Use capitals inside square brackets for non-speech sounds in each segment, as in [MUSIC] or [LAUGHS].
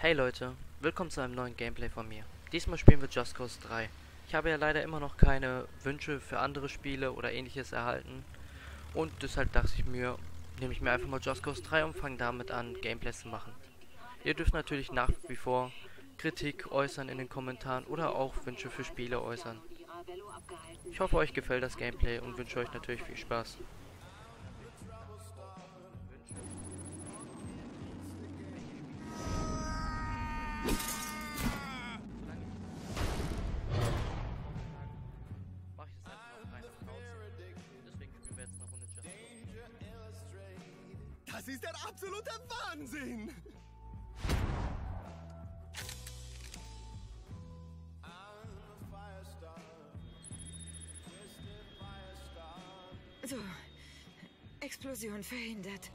Hey Leute, willkommen zu einem neuen Gameplay von mir. Diesmal spielen wir Just Cause 3. Ich habe ja leider immer noch keine Wünsche für andere Spiele oder ähnliches erhalten. Und deshalb dachte ich mir, nehme ich mir einfach mal Just Cause 3 und fange damit an, Gameplays zu machen. Ihr dürft natürlich nach wie vor Kritik äußern in den Kommentaren oder auch Wünsche für Spiele äußern. Ich hoffe euch gefällt das Gameplay und wünsche euch natürlich viel Spaß. Ist der absolute Wahnsinn! So. Explosion verhindert.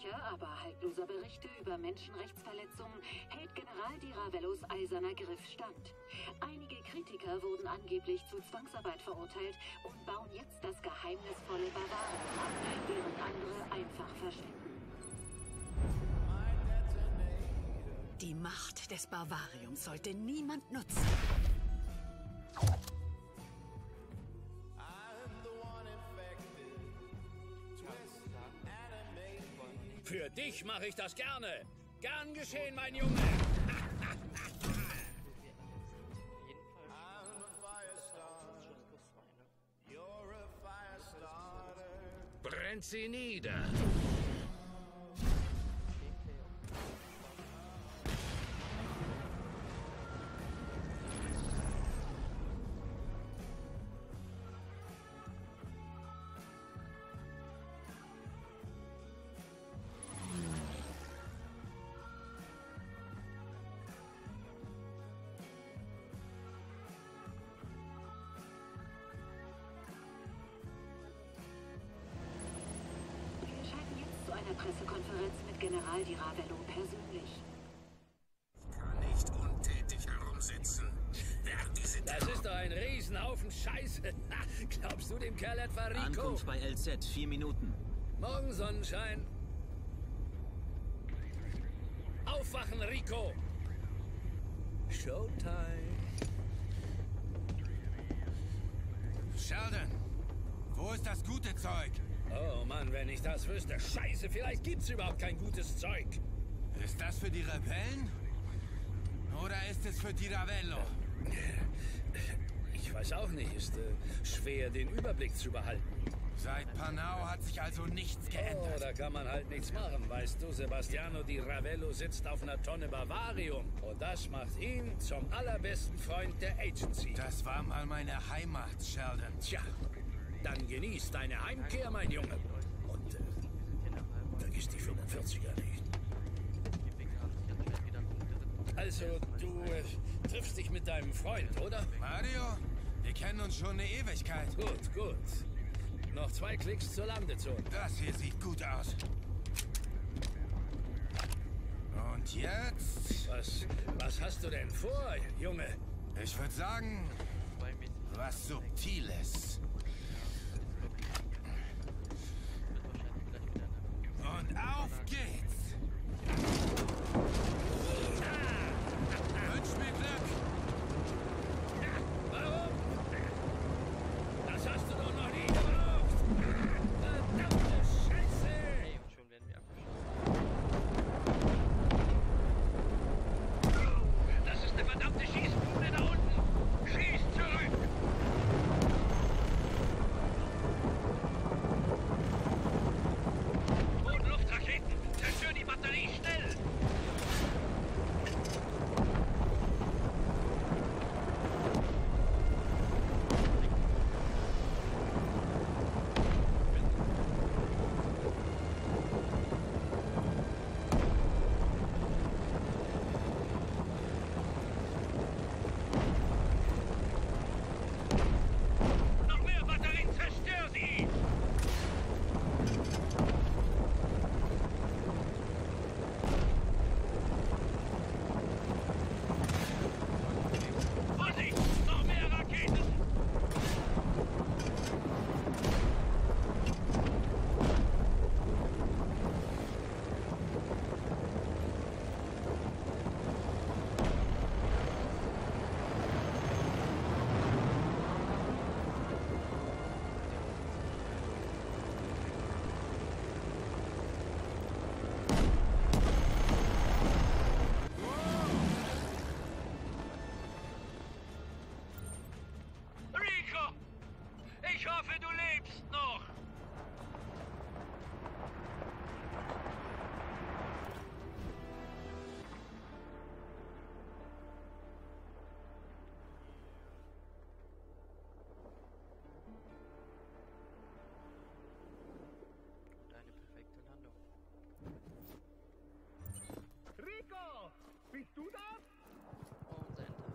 Zahlreicher, aber haltloser Berichte über Menschenrechtsverletzungen hält General Di Ravellos eiserner Griff stand. Einige Kritiker wurden angeblich zu Zwangsarbeit verurteilt und bauen jetzt das geheimnisvolle Bavarium ab, während andere einfach verschwinden. Die Macht des Bavariums sollte niemand nutzen. Dich mache ich das gerne. Gern geschehen, mein Junge. Brennt sie nieder. Einer Pressekonferenz mit General Di Ravello persönlich. kann nicht untätig herumsitzen. Das ist doch ein Riesenhaufen Scheiße. Glaubst du dem Kerl etwa Rico? Ankunft bei LZ, vier Minuten. Morgen Sonnenschein. Aufwachen, Rico! Showtime. Sheldon, wo ist das gute Zeug? Oh Mann, wenn ich das wüsste. Scheiße, vielleicht gibt's überhaupt kein gutes Zeug. Ist das für die Rebellen? Oder ist es für die Ravello? Ich weiß auch nicht, ist äh, schwer den Überblick zu behalten. Seit Panau hat sich also nichts Oh, geändert. da kann man halt nichts machen, weißt du. Sebastiano Di Ravello sitzt auf einer Tonne Bavarium. Und das macht ihn zum allerbesten Freund der Agency. Das war mal meine Heimat, Sheldon. Tja, dann genieß deine Heimkehr, mein Junge. Und äh, vergiss die 45er nicht. Also, du äh, triffst dich mit deinem Freund, oder? Mario, wir kennen uns schon eine Ewigkeit. Gut, gut. Noch zwei Klicks zur Landezone. Das hier sieht gut aus. Und jetzt? Was, was hast du denn vor, Junge? Ich würde sagen, was Subtiles.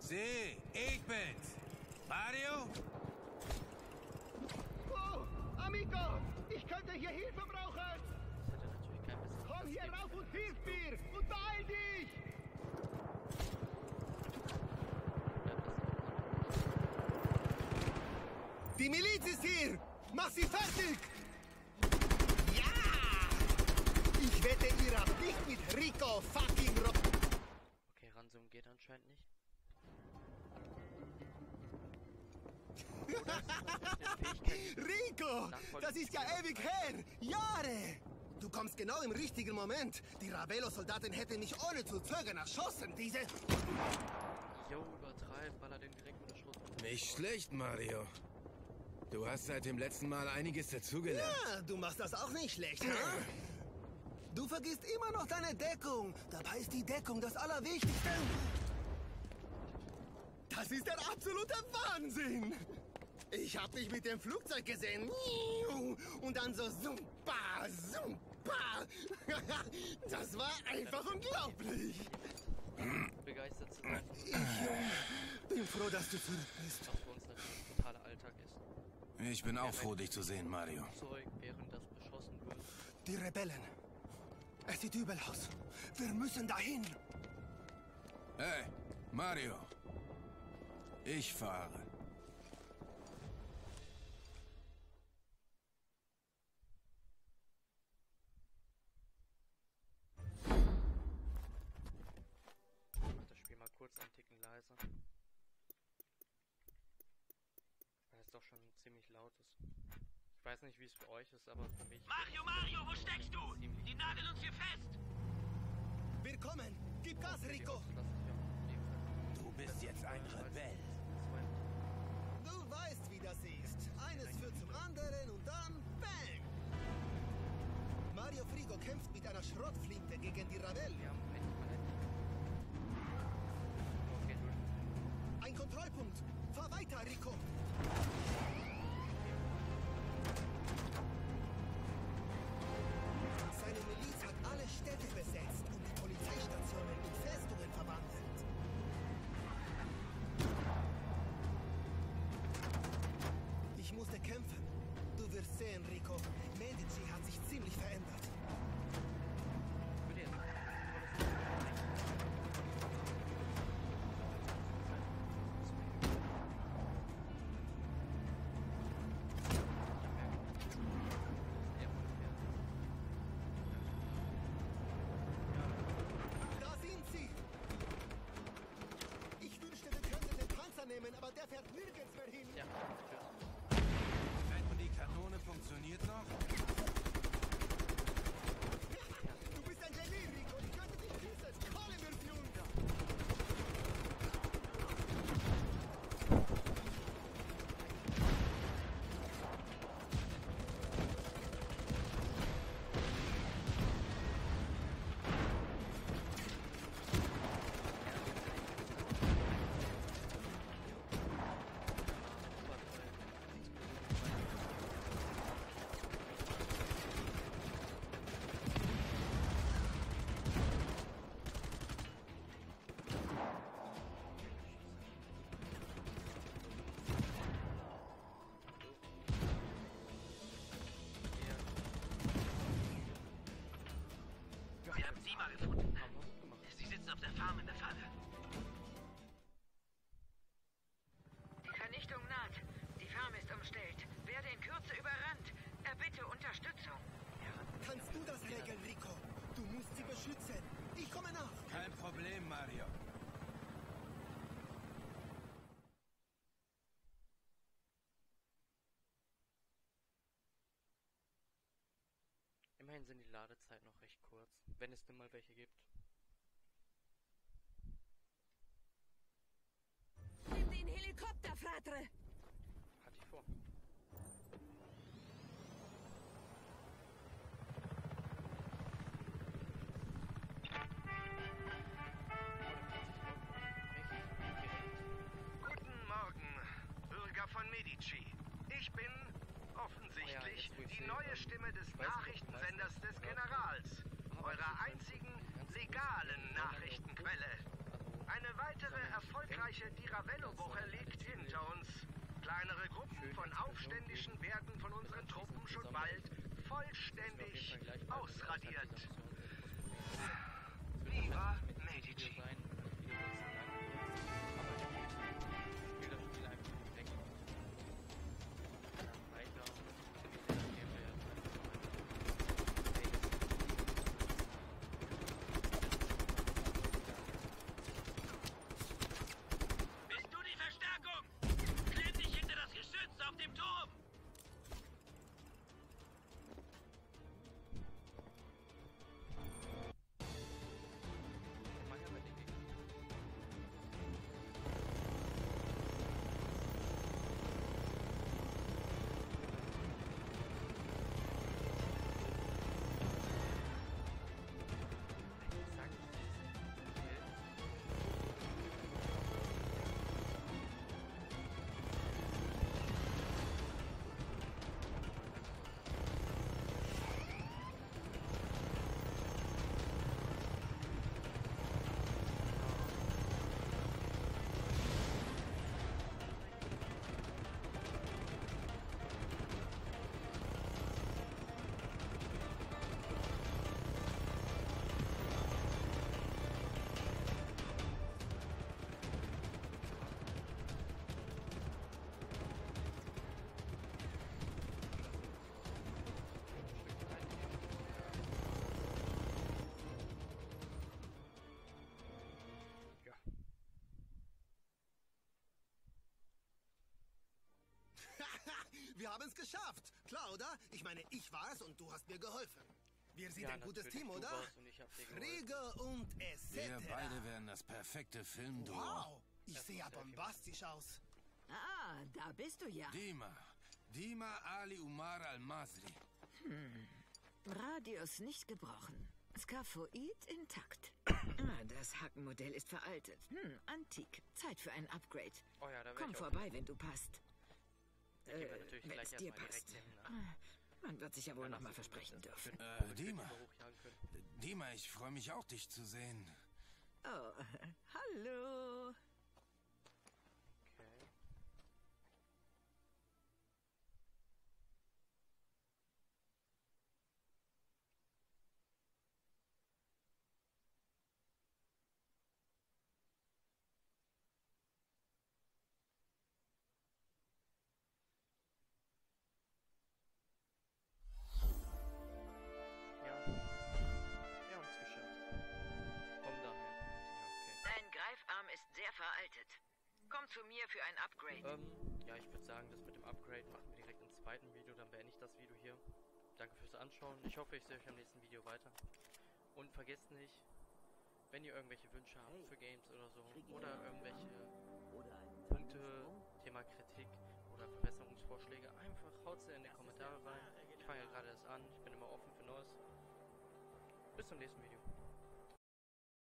Sie, ich bin's. Mario? Oh, Amigo! Ich könnte hier Hilfe brauchen! Das hätte natürlich kein besseres Komm hier rauf und hilf mir! Und beeil dich! Die Miliz ist hier! Mach sie fertig! Ja! Ich wette, ihr habt nicht mit Rico fucking Ro Okay, ranzoomen geht anscheinend nicht. [LAUGHS] Rico! Das ist ja ewig her! Jahre! Du kommst genau im richtigen Moment. Die Ravello-Soldaten hätten mich ohne zu zögern erschossen. Diese... Jo, übertreib, baller den direkt mit der Schrotflinte. Nicht schlecht, Mario. Du hast seit dem letzten Mal einiges dazugelernt. Ja, du machst das auch nicht schlecht, ha? Du vergisst immer noch deine Deckung. Dabei ist die Deckung das Allerwichtigste. Das ist der absolute Wahnsinn. Ich hab dich mit dem Flugzeug gesehen. Und dann so Zumba, Zumba. [LAUGHS] Das war einfach unglaublich. Begeistert zu sein, Ich bin froh, dass du zurück bist. was für uns natürlich totaler Alltag ist. Ich bin auch froh, dich zu sehen, Mario. Während das beschossen wird. Die Rebellen. Es sieht übel aus. Wir müssen dahin. Hey, Mario. Ich fahre. Ich mach das Spiel mal kurz einen Ticken leiser. Weil es doch schon ziemlich laut ist. Ich weiß nicht, wie es für euch ist, aber für mich... Mario, Mario, wo steckst du? Die nageln uns hier fest! Wir kommen. Gib Gas, Rico. Du bist jetzt ein Rebell. Du weißt, wie das ist. Eines führt zum anderen und dann Bang! Mario Frigo kämpft mit einer Schrottflinte gegen die Ravel. Wir haben endlich mal endlich. Okay, durch. Ein Kontrollpunkt. Fahr weiter, Rico. Mal gefunden. Sie sitzen auf der Farm in der Falle. Die Vernichtung naht. Die Farm ist umstellt. Werde in Kürze überrannt. Erbitte Unterstützung. Kannst du das regeln, Rico? Du musst sie beschützen. Ich komme nach. Kein Problem, Mario. Immerhin sind die Ladezeiten noch recht kurz, wenn es denn mal welche gibt. Nimm den Helikopter, Fratre! Hatte ich vor. Guten Morgen, Bürger von Medici. Ich bin Oh ja, offensichtlich wo ich die neue ähm, Stimme des ich weiß nicht, Nachrichtensenders ich weiß des nicht, Generals, aber eurer ich weiß einzigen nicht, ganz legalen genau, Nachrichtenquelle. also, Eine weitere sondern ich erfolgreiche Diravello-Woche liegt hinter uns. Kleinere Gruppen von Aufständischen werden von unseren Truppen schon bald vollständig ausradiert. Viva haben es geschafft. Klar, oder? Ich meine, ich war es und du hast mir geholfen. Wir sind Ja, ein gutes Team, oder? warst und etc. Wir beide wären das perfekte Filmduo. Wow, ich sehe ja bombastisch aus. Ah, da bist du ja. Dima. Dima Ali Umar Al-Masri. Radius nicht gebrochen. Skaphoid intakt. [COUGHS] Ah, das Hackenmodell ist veraltet. Hm, antik. Zeit für ein Upgrade. Oh ja, Komm vorbei, wenn du passt. Ich geh mir Äh, natürlich wenn gleich es dir erstmal passt. direkt hin, Ah, Man wird sich ja wohl Dann noch mal hast du versprechen dürfen. Äh, Dima. hochjagen können. Dima, ich freue mich auch, dich zu sehen. Oh, [LAUGHS] hallo. Komm zu mir für ein Upgrade. Ähm, ja, ich würde sagen, das mit dem Upgrade machen wir direkt im zweiten Video, dann beende ich das Video hier. Danke fürs Anschauen. Ich hoffe, ich sehe euch am nächsten Video weiter. Und vergesst nicht, wenn ihr irgendwelche Wünsche habt für Games oder so, oder irgendwelche Punkte, Thema Kritik oder Verbesserungsvorschläge, einfach haut sie in die Kommentare rein. Ich fange ja gerade erst an, ich bin immer offen für Neues. Bis zum nächsten Video.